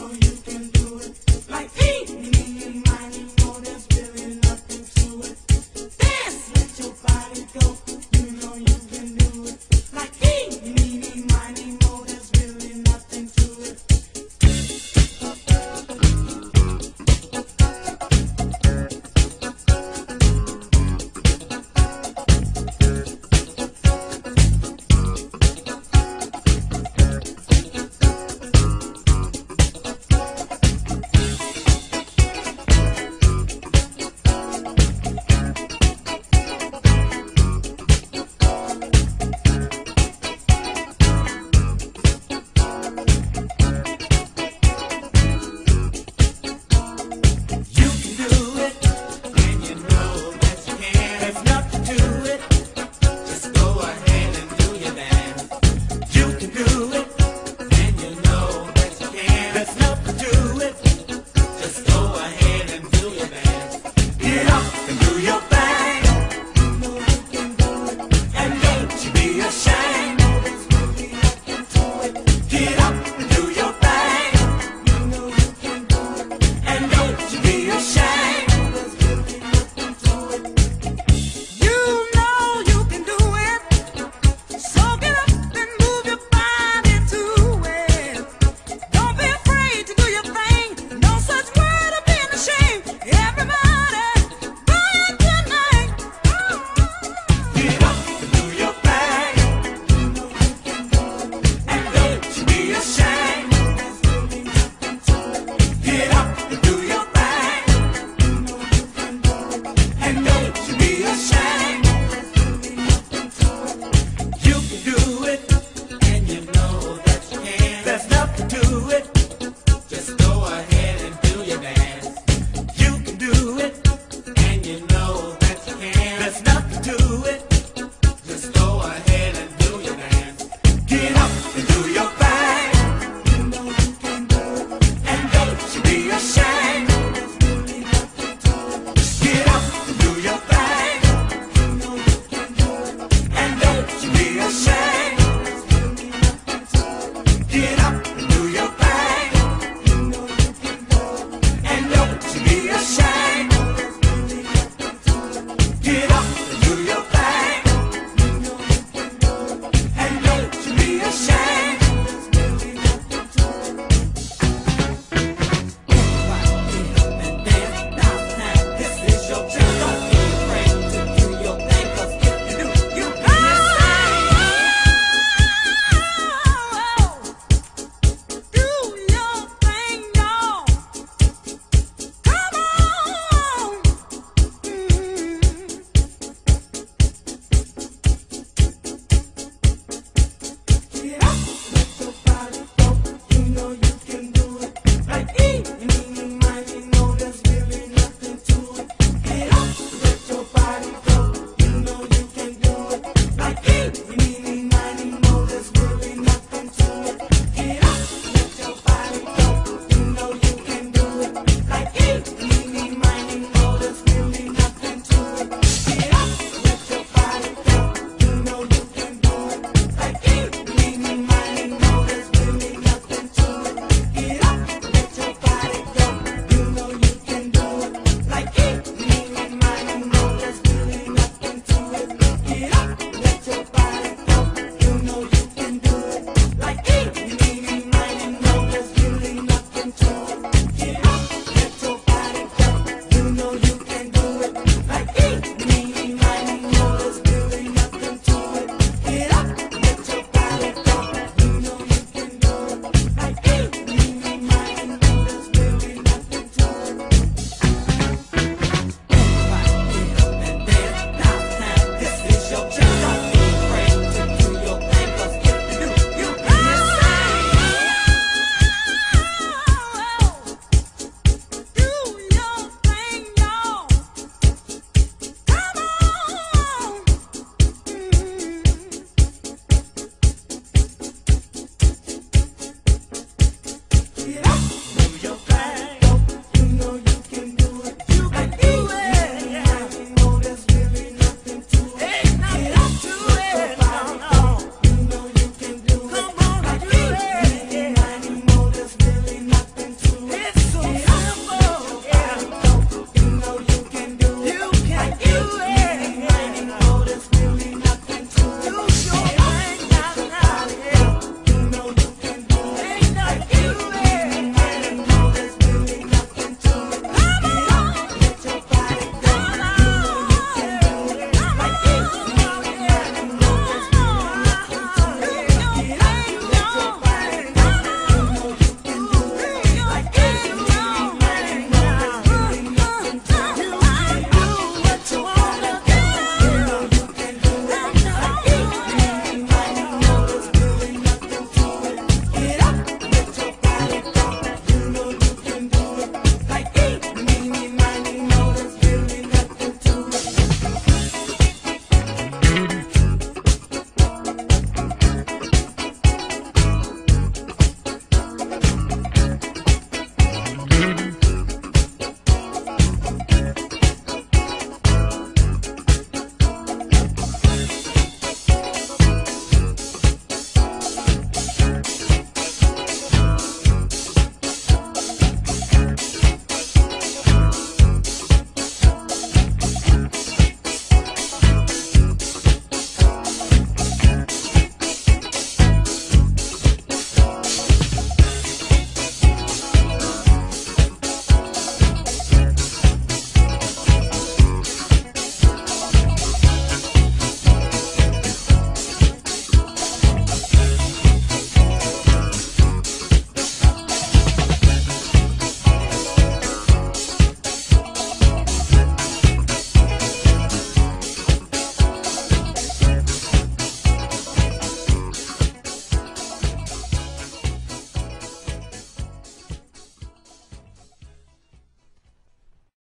know you. up. do it.